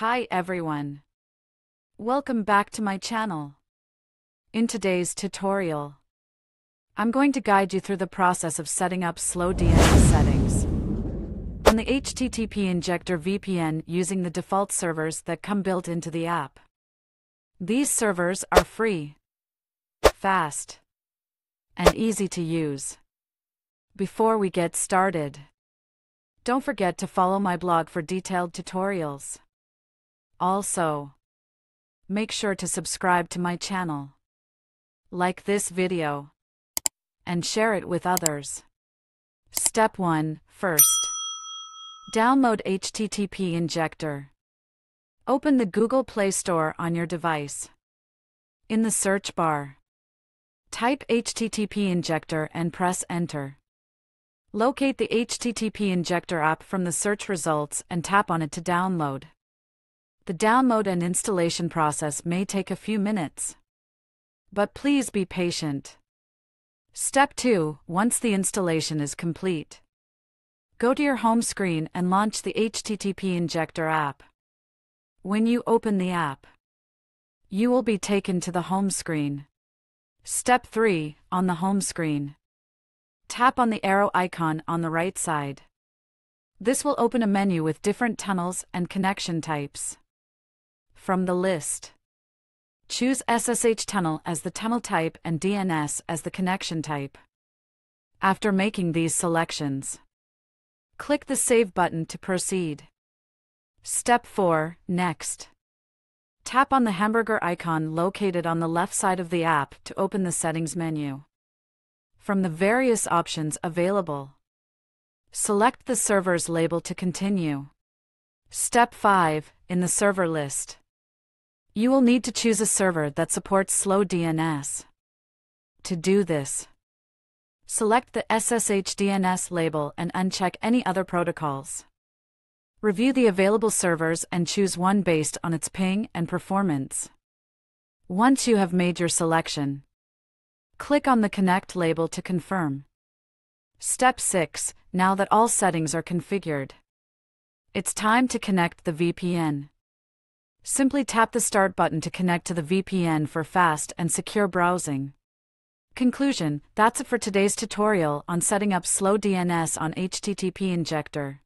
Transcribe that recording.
Hi everyone. Welcome back to my channel. In today's tutorial, I'm going to guide you through the process of setting up slow DNS settings on the HTTP Injector VPN using the default servers that come built into the app. These servers are free, fast, and easy to use. Before we get started, don't forget to follow my blog for detailed tutorials. Also, make sure to subscribe to my channel, like this video, and share it with others. Step 1 First, download HTTP Injector. Open the Google Play Store on your device. In the search bar, type HTTP Injector and press Enter. Locate the HTTP Injector app from the search results and tap on it to download. The download and installation process may take a few minutes. But please be patient. Step 2 Once the installation is complete, go to your home screen and launch the HTTP Injector app. When you open the app, you will be taken to the home screen. Step 3 On the home screen, tap on the arrow icon on the right side. This will open a menu with different tunnels and connection types. From the list, choose SSH tunnel as the tunnel type and DNS as the connection type. After making these selections, click the Save button to proceed. Step 4 Next. Tap on the hamburger icon located on the left side of the app to open the settings menu. From the various options available, select the server's label to continue. Step 5 In the server list, you will need to choose a server that supports slow DNS. To do this, select the SSH DNS label and uncheck any other protocols. Review the available servers and choose one based on its ping and performance. Once you have made your selection, click on the Connect label to confirm. Step 6 Now that all settings are configured, it's time to connect the VPN. Simply tap the Start button to connect to the VPN for fast and secure browsing. Conclusion That's it for today's tutorial on setting up slow DNS on HTTP Injector.